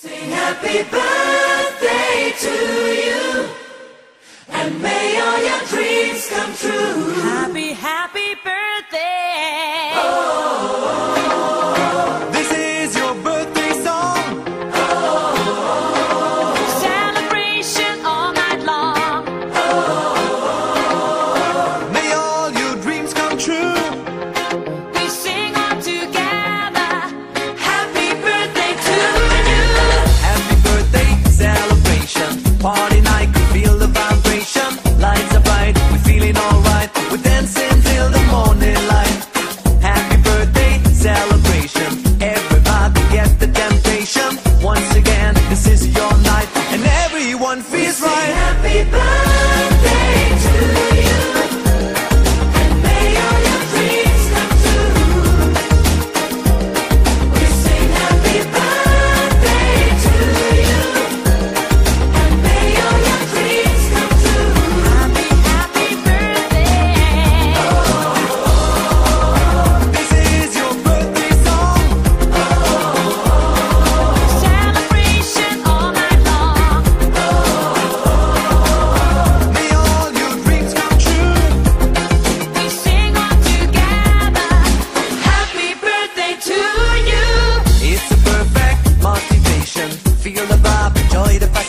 Sing happy birthday to you. And may all your dreams come true. Happy, happy. and everyone feels right. Happy birthday. hoy de paz.